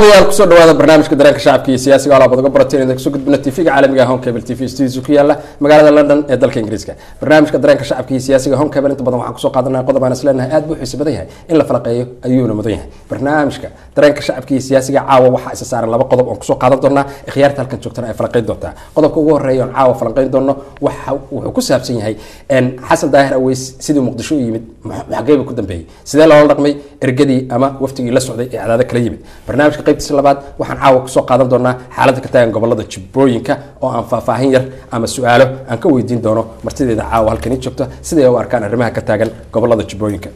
daawadayaal ku soo dhawaada barnaamijka dareenka shacabka iyo siyaasiga alaabad uga barateen idin ku soo gudbina tv-ga caalamiga home cable tv studios ku yaalla magaalada london ee dalka ingiriiska. Barnaamijka dareenka shacabka siyaasiga home cable inta badan waxaan ku soo qaadanaya qodob aan isleenahay aad buu xiiso badan yahay. In la falaqeeyo ayuuna mudan yahay. Barnaamijka dareenka shacabka siyaasiga caawa waxaa isa saaran laba qodob oon ku soo qaadan doonaa. Ikhyaarta halkan joogtana ay falanqeyn doontaa. Qodobka ugu horreeya oon caawa falanqeyn doono waxa wuxuu ku saabsan yahay xasan daahir aweys sidii muqdisho u yimid xageeba ku dambeeyey. Sidee loola dhaqmay ergadii ama waftigii la socday ee cadaado kala yimid? Barnaamijka qaybtiisa labaad waxaan caawa ku soo qaadan doonaa xaaladda ka taagan gobollada jubbooyinka oo aan faahfaahin yar ama su'aalo aan ka weydiin doono martideeda caawa halkani joogta siday u arkaan arrimaha ka taagan gobollada jubbooyinka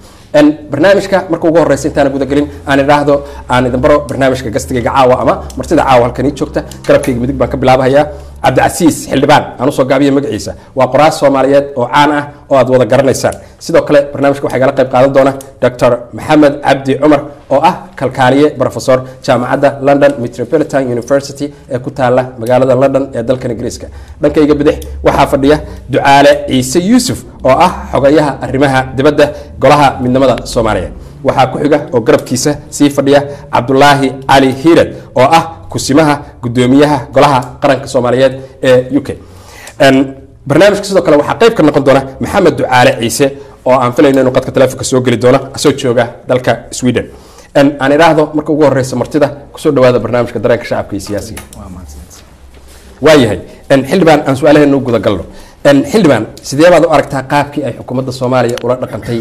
barnaamijka marka ugu horeysa intaana gudagelin aan idhaahdo aan idin baro barnaamijka gastigayga caawa ama martida caawa halkani joogta garabkayga midig baan ka bilaabahayaa cabdicasiis xildhibaan. Aan u soo gaabiya magaciisa. Waa qoraas soomaaliyeed oo caan ah oo aad wada garanaysaan. Sidoo kale barnaamijka waxaa igala qayb qaadan doona dr maxamed cabdi cumar oo ah kalkaaliye professor jaamacadda london metropolitan university ee ku taala magaalada london ee dalkan ingiriiska dhankayga bidix waxaa fadhiya ducaale ciise yuusuf oo ah xogayaha arrimaha dibadda golaha midnimada soomaaliyeed. Waxaa ku xiga oo garabkiisa sii fadhiya cabdulaahi cali hiirad oo ah kusimaha gudoomiyaha golaha qaranka soomaaliyeed ee u k. Barnaamijka sidoo kale waxaa qayb ka noqon doona maxamed ducaale ciise oo aan filayno inuu qadka telefonka soo geli doono asoo jooga dalka sweden. Aan idhaahdo marka ugu horeysa martida ku soo dhawaada barnaamijka dareenka shacabka iyo siyaasiga. Waayahay xildhibaan aan su'aalaheena u gudagalno xildhibaan sidee baad u aragtaa qaabkii ay xukuumadda soomaaliya ula dhaqantay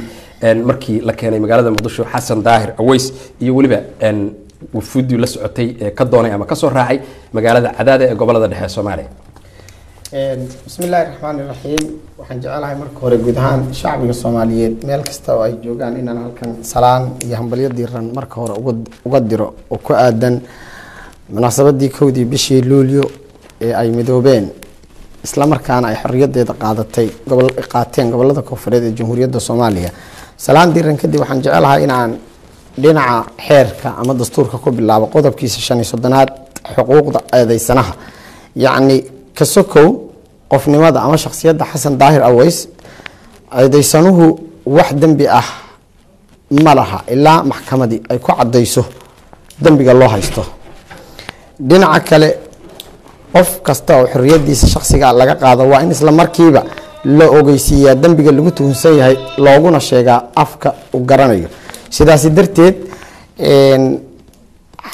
markii la keenay magaalada muqdisho xasan daahir aweys iyo weliba wafuudii la socotay ee ka doonay ama ka soo raacay magaalada cadaada ee gobollada dhexe soomaaliya. Bismi illaahi raxmaan iraxiim waxaan jecelahay marka hore guud ahaan shacbiga soomaaliyeed. Meel kasta oo ay joogaan inaan halkan salaan iyo hambalyo diiran marka hore uga diro oo ku aadan munaasabadii kowdii bishii luulyo ee ay midoobeen. Islamarkaana ay xoriyadeeda qaadatay qaateen gobollada koonfureed ee jamhuuriyadda soomaaliya. Salaan diiran kadib waxaan jecelahay inaan dhinaca xeerka ama dastuurka ku bilaabo qodobkiisa shan iyo soddonaad xuquuqda eedeysanaha yacni ka sokow qofnimada ama shakhsiyadda xasan daahir aweys eedeysanuhu wax dembi ah ma laha ilaa maxkamadii ay ku cadayso dembiga loo haysto. Dhinaca kale qof kasta oo xoriyadiisa shakhsiga laga qaado waa in isla markiiba la ogeysiiyaa dembiga lagu tuhunsan yahay looguna sheegaa afka uu garanayo sidaasi darteed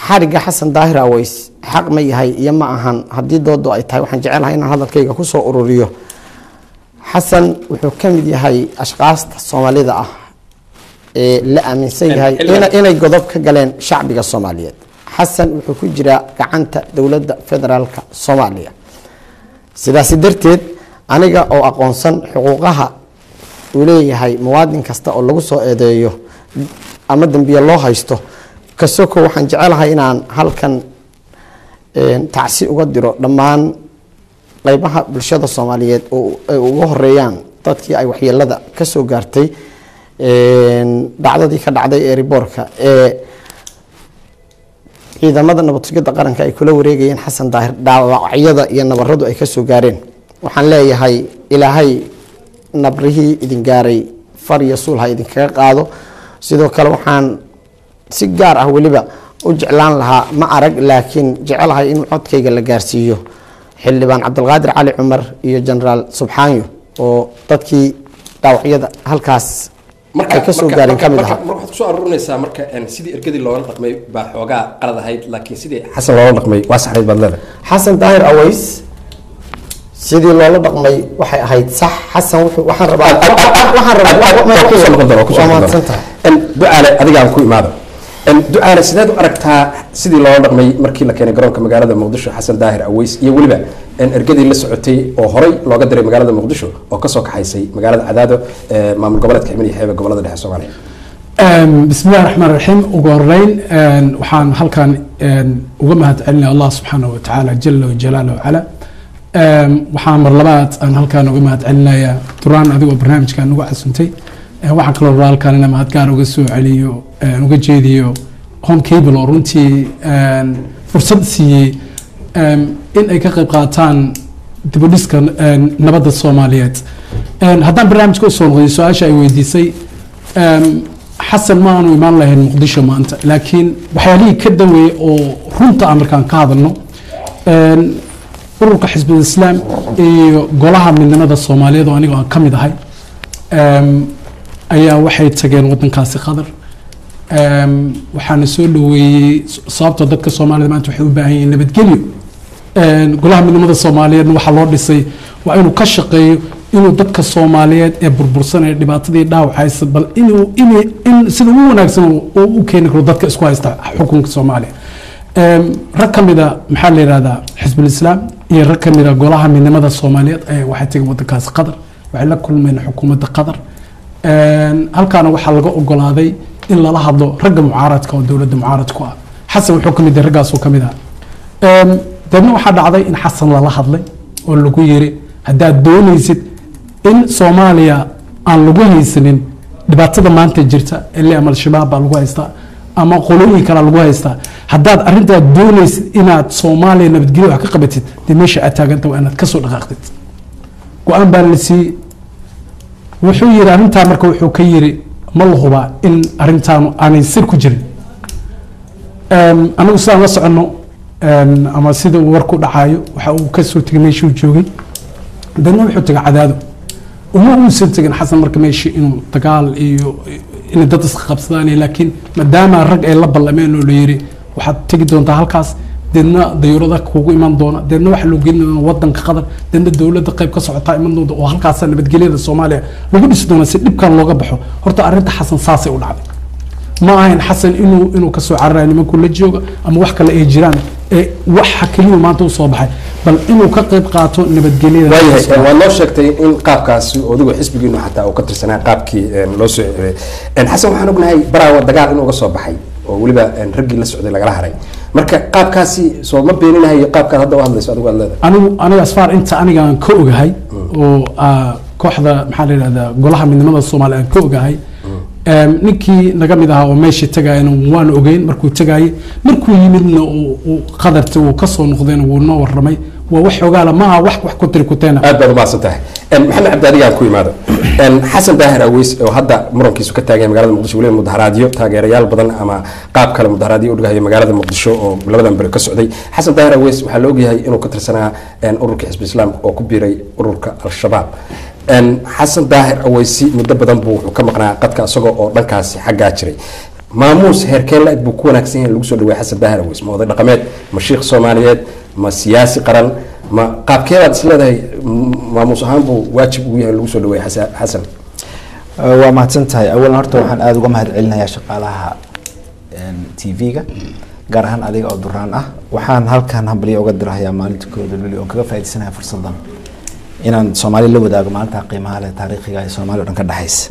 xariga xasan daahir aweys xaq ma yahay iyo ma ahan. Haddii doodo ay tahay waxaan jecelahay inaan hadalkayga ku soo ururiyo. Xasan wuxuu ka mid yahay ashkaasta soomaalida ah ee la aaminsan yahay inay godob ka galeen shacbiga soomaaliyeed. Xasan wuxuu ku jiraa gacanta dowladda federaalka soomaaliya. Sidaasi darteed aniga oo aqoonsan xuquuqaha uu leeyahay muwaadin kasta oo lagu soo eedeeyo ama dambiye loo haysto. Kasoko waxaan jecelahay inaan halkan tacsi uga diro dhammaan qeybaha bulshada soomaaliyeed oo ay uga horeeyaan dadkii ay waxyeelada ka soo gaartay dhacdadii ka dhacday ee ee ciidamada nabadsugidda qaranka ay kula wareegayeen xasan daahir dhaawacyada iyo nabaradu ay ka soo gaareen. Waxaan leeyahay ilaahay nabrihii idin gaaray far iyo suul ha idinkaga qaado sidoo kale waxaan si gaar ah weliba u jeclaan lahaa ma arag laakiin jecelahay in codkayga la gaarsiiyo xildhibaan cabdilqaadir cali cumar iyo genaraal subxaanyo oo dadkii dhaawacyada halkaas ay ka soo gaareen ka mid ahaa waxaad ku soo aruurinaysaa marka sidii ergadii loola dhaqmay baa xoogaa qalad ahayd laakiin sidii xasan loola dhaqmay waa saxayd baad leedahay xasan daahir aweys sidii loola dhaqmay waxay ahayd sax xasan waxaan rabaa waxaan rabaa waa mahadsan tahay ducaale adigaan ku imaado. Ducaale sideed u aragtaa sidii loola dhaqmay markii la keenay garoonka magaalada muqdisho xasan daahir aweys iyo weliba ergadii la socotay oo horey looga diray magaalada muqdisho oo ka soo kaxaysay magaalada cadaado maamul goboleedka iyo xeebe gobollada dhexe soomaaliya. Bismi illahi raxmaan raxiim ugu horeyn waxaan halkan uga mahad celinaya allah subxaanahu watacaala jala jalaalah wacala waxaan mar labaad aan halkaan uga mahad celinayaa duraan adigoo barnaamijkan uga casuntay waxaan kaloo rabaa halkaan inaan mahad gaar uga soo celiyo uga jeediyo home cable oo runtii fursad siiyey in ay ka qayb qaataan dibudhiska nabadda soomaaliyeed. Haddaan barnaamijka u soo noqday su'aasha ay weydiisay xasan ma imaan lahayn muqdisho maanta laakiin waxyaalihii ka daweeyey oo runta aan markaan ka hadalno ururka xisbul islaam iyo golaha midnimada soomaaliyeed oo aniga aan ka mid ahay ayaa waxay tageen wadankaasi qatar. Em, waxaana soo dhaweeyey sababta dadka soomaalida maanta waxay u baahan yihiin nabadgelyo. Een, golaha midnimada soomaaliyeedna waxaa loo dhisay waa inuu ka shaqeeyo inuu dadka soomaaliyeed ee burbursan ee dhibaatadii dhaawac haysta bal inuu in sida ugu wanaagsan uu u keeni karo dadka isku haysta xukunka soomaaliya Em, rag ka mida maxaa la yihahdaa xisbul iyo rag ka mida golaha midnimada soomaaliyeed waxay tageen wadankaasi qatar. Waxay la kulmeen xukuumadda qatar halkaana waxaa laga ogolaaday in lala hadlo ragga mucaaradka oo dowladda mucaarad ku ah. Xasan wuxuu ka mid yahay raggaasuu ka mid ah. Em, deedna waxaa dhacday in xasan lala hadlay oo lagu yiri haddaad doonaysid in soomaaliya aan lagu haysanin dhibaatada maanta jirta ile ama al-shabaab baa lagu haystaa ama qolooyin kalea lagu haystaa. Haddaad arrintaa doonaysid inaad soomaaliya nabadgelyo wax ka qabatid dee meesha aad taaganta waa inaad ka soo dhaqaaqdid go'aan baa la siiyey wuxuu yiri arrintaa marka wuxuu ka yiri ma la hubaa in arrintaanu aanay sir ku jirin. Em, anagu sidaan la soconno ama sida uu warku dhacayo waxa uu ka soo tegay meeshuu joogay dadna wuxuu tegay cadaado. Uma uusan tegin xasan marka meeshii inuu dagaal iyo inay dad iska qabsadaan laakiin maadaama rag ay la ballameen oo la yiri waxaad tegi doontaa halkaas deedna dayuurada kugu iman doona. Deedna waxaa loo gelin doona wadanka qatar deedna dowladda qayb ka socotaa iman doonta oo halkaasa nabadgelyada soomaaliya lagu dhisi doona si dhibkan looga baxo. Horta arrinta xasan saasay u dhacday. Ma ahayn xasan inuu inuu ka soo cararayo nimankuu la jooga ama wax kale ay jiraan ee waxa keliyu maanta u soo baxay. Bal inuu ka qayb qaato nabadgelyada waad noo sheegtay in qaabkaasi odigu xisbigiinu xataa uu ka tirsanaa qaabkii loo soo xasan waxaan ognahay baraawa dagaal inuu uga soo baxay oo weliba raggii la socday lagala haray marka qaabkaasi soo ma beeninahayo qaabkaad hadda u hadlayso adigu aad leedahay. Anigu aniga asfaar inta aniga aan ka ogahay oo ah, kooxda maxaa la yidhahdaa golaha midnimada soomaaliya aan ka ogahay ninkii naga mid ahaa oo meeshii tagayana waan ogeyn markuu tagayay markuu yimidna qadarta uu ka soo noqdayna wuu noo waramay waa wax ogaala ma aha wax wax ku tiri kuteena aad baad umahadsan tahay. Maxamed cabdi adigaan ku imaado. Een, xasan daahir aweys oo hadda murankiisu ka taagan yahay magaalada muqdisho weliba mudaharaadyo taageerayaal badan ama qaab kale mudaharaadyo udhigayo magaalada muqdisho oo labadan beri ka socday. Xasan daahir aweys waxaa la ogyahay inuu ka tirsanaa ururka xisbi islaam oo ku biiray ururka al-shabaab. Xasan daahir aweysi muddo badan buu wuxuu ka maqnaa qadka isagoo oo dhankaasi xaggaa jiray. Maamuus heerkeen la-eg buu ku wanaagsan yahay lagu soo dhaweey xasan daahir aweys ma dhaqameed ma soomaaliyeed ma siyaasi qaran ma qaabkeebaad is leedahay m- maamuus ahaan buu waajib ugu yahay in lagu soo dhaweey xasan waa mahadsan tahay. Awalan horta waxaan aada uga mahad celinayaa shaqaalaha t v-ga gaar ahaan adiga oo duraan ah. Waxaan halkan hambalyo uga dirahayaa maalinta kooda luli oo kaga faaidaysanaya fursadan inaan soomaali la wadaago maalinta qiimaha leh taariikhiga ee soomaaliya o dhan ka dhexaysa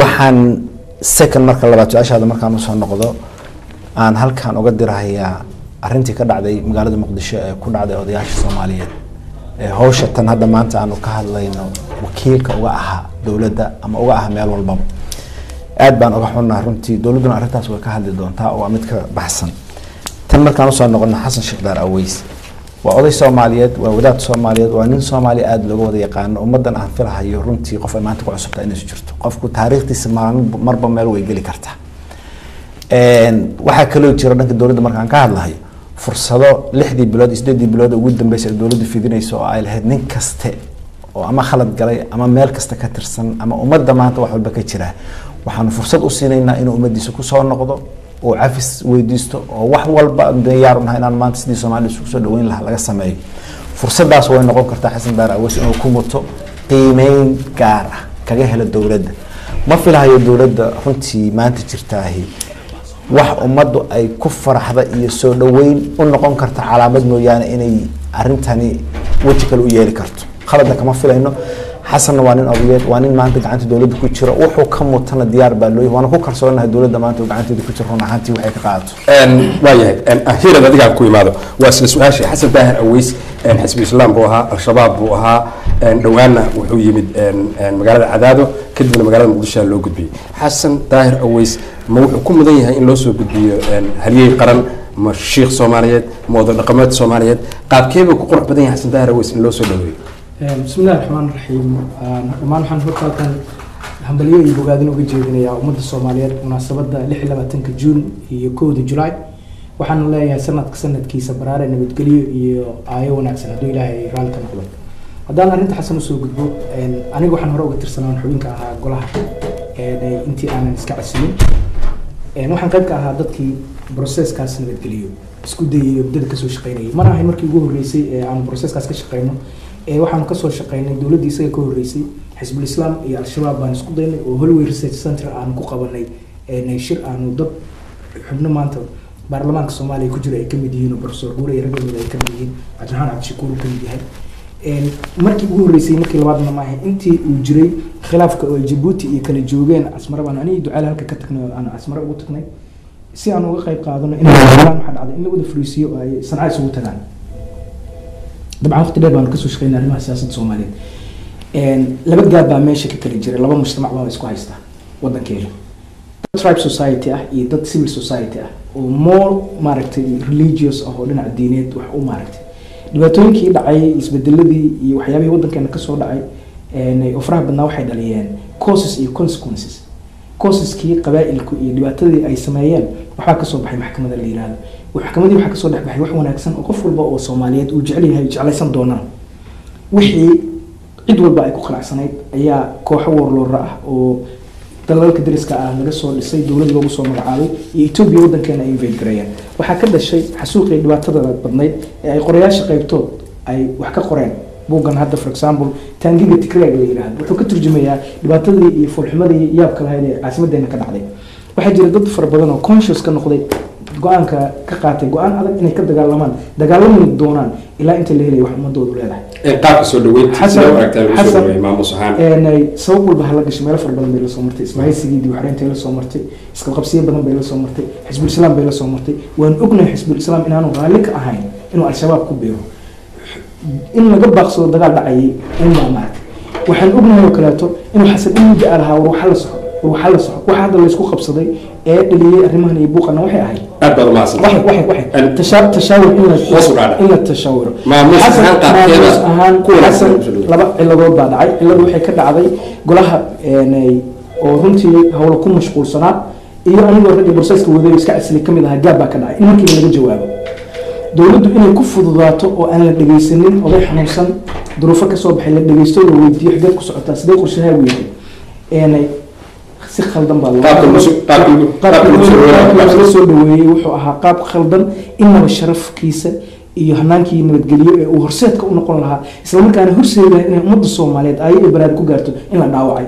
waxaan second marka labaad su'aashaada markaan u soo noqdo aan halkan uga dirahayaa arintii ka dhacday magaalada muqdisho ee ku dhacday odayaasha soomaaliyeed. Ee hawsha tan hadda maanta aanu ka hadlayno wakiilka uga ahaa dowladda ama uga aha meel walbaba aad baan uga xunnaha runtii dowladduna arrintaas way ka hadli doontaa oo waa mid ka baxsan. Tan markaan u soo noqono xasan sheekh daar aweys waa oday soomaaliyeed waa wadaad soomaaliyeed waa nin soomaaliya aada looga wada yaqaano. Ummaddan aan filahayo runtii qof ay maanta ku cusubtaa inaysu jirto. Qofku taariikhdiisa maalin marba meel way geli kartaa. Waxaa kaloo jira dhanka dowladda markaan ka hadlahayo fursado lixdii bilood sideedii bilood ugu dambeysay ay dowladdu fidinayso oo ay lahayd nin kaste oo ama khalad galay ama meel kasta ka tirsan ama ummadda maanta wax walba ka jira. Waxaanu fursad u siinaynaa inuu ummaddiisa ku soo noqdo oo cafis weydiisto oo wax walba diyaar u nahay inaan maanta sidii soomaalida isugu soo dhaweyn lahaa laga sameeyo. Fursadaas way noqon kartaa xasan daar aweys inuu ku muto qiimeyn gaar ah kaga helo dowladda. Ma filahayo dowladda runtii maanta jirtaahi wax ummaddu ay ku faraxda iyo soo dhaweyn u noqon karta calaamad mooyaane inay arintani weji kale u yeeli karto. Khaladna kama filayno xasanna waa nin odayeed waa nin maanta gacanta dowladda ku jira wuxuu ka mutana diyaar baa looyahy waana ku kalsoonahay dowladda maanta uu gacanteeda ku jira run ahaantii waxay ka qaadato. Waayahay hirad adigaan ku imaado. Waa isla su'aashii xasan daahir aweys xisbi islaam buu ahaa al-shabaab buu ahaa dhowaanna wuxuu yimid magaalada cadaado kadibna magaalada muqdishoa loo gudbiyey. Xasan daahir aweys ma wuxuu ku mudan yahay in loo soo gudbiyo haryey qaran ma shiikh soomaaliyeed ma oday dhaqameed soomaaliyeed. Qaabkeebuu ku qurux badan yahay xasan daahir aweys in loo soo dhaweeyo bismillahi raxmaan raxiim dhammaan waxaan hortaakan hambalyo iyo bogaadin uga jeedinayaa ummadda soomaaliyeed munaasabadda lix iyo labaatanka juun iyo kowda julaay. Waxaanu leeyahay sanadka sanadkiisa baraare nabadgelyo iyo aayo wanaagsan hadduu ilaahay raalka noqdo. Haddaan arrinta xasan u soo gudbo aniga waxaan hore uga tirsanaan xubinka ahaa golaha intii aanan iska casinin waxaan qayb ka ahaa dadkii broseskaas nabadgeliyo isku dayay muddada ka soo shaqeynayay. Mana ahayn markii ugu horreysay ee aan broseskaas ka shaqeyno waxaanu ka soo shaqeynay dowladdii isaga ka horreysay xisbul iyo al-shabaab baan isku daynay oo holloway research center aanu ku qabanay. Een, shir aanu dad xubno maanta baarlamaanka soomaaliya ku jira ay ka mid yihiin oo professor guure iyo ragooda ay ka mid yihiin cabdiraxmaan cabdishakuur uu ka mid yahay. Een, markii ugu horreysay markii labaadna maaha intii uu jiray khilaafka oo jabuuti iyo kala joogeen asmara baan aniga ducaale halka ka tagnay oo aan asmara ugu tagnay. Si aan uga qayb qaadano in waxaa dhacday in la wada fariisiyo oo ay sanca isugu tagaan dabcan waqti dheer baanu ka soo shaqeynay arrimaha siyaasadda soomaaliyeed laba gaab baa meesha ka kala jiray laba mujtamac baa isku haysta wadankeena dad tribe society ah iyo dad civil society ah oo more maaragtay religious ah oo dhinaca diineed wax u maaragtay dhibaatooyinkii dhacay isbedeladii iyo waxyaabihii wadankeena ka soo dhacay faraha badnaa waxay dhaliyeen causes iyo consequences causeskii qabaa'ilku iyo dhibaatadii ay sameeyeen waxbaa ka soo baxay maxkamada la yihahdo maxkamadii waxaa ka soo dhex baxay wax wanaagsan oo qof walba oo soomaaliyeed uu jecel yahay jeclaysan doonaan. Wixii cid walba ay ku qanacsanayd ayaa kooxo warloora ah oo dalalka dariska ah laga soo dhisay dowlad loogu soo magacaabay iyo etoobiya wadankeena ay invade gareeyeen. Waxaa ka dhashay xasuuqii dhibaatada badnayd ee ay qorayaasha qaybtood ay wax ka qoreen buuggan hadda for example taangiga tigreg la yidhaahdo wuxuu ka turjumayaa dhibaatadii iyo foolxumadii yaabka lahayd ee caasimadeena ka dhacday. Waxaa jira dad fara badan oo conscious ka noqday go'aanka ka qaatay go'aan adag inay ka dagaalamaan dagaalamay doonaan ilaa inta la helaya wax ummadoodu leedahay. Sabab walba hala gashay meelo fara badan bay la soo martay. Ismahaysigii dib waxreynta la soo martay. Isqabqabsiyo badan bay la soo martay. Xisbul islaam bay la soo martay. Waan ognahay xisbul islaam inaanu raalli ka ahayn inuu al-shabaab ku biiro in laga baaqsado dagaal dhacayay unbaa maaragtay waxaan ognahay oo kaleeto inuu xasan dhiiga a lahaa war waxa la soco war la soco waxa hadda laysku qabsaday ee dhaliyey arrimahan iyo buuqana waxay ahayd. Aad baad tashaawur in la tashaawuro Maamuus Xasan- ahaan laba ciladood baa dhacay. Ciladu waxay ka dhacday golaha oo runtii howlo ku mashquulsanaa. Iyo anigoo ragga borseska waday oo iska casli ka mid ahaa gaab baa ka dhacay. In markiiba laga jawaabo dowladdu inay ku fududaato oo aan la dhegaysanin oday xanuunsan duruufo ka soo baxay la dhegaysto la weydiiyo xageed ku socotaa sidee qorshahaa weyday een, si khaldan baa soo laga dhaweeyey wuxuu ahaa qaab khaldan inaba sharafkiisa iyo hanaankii nabadgelyo ee uu horseedka u noqon lahaa. Islamarkaana horseeda inay ummadda soomaaliyeed ayaga baraar ku gaarto in la dhaawacay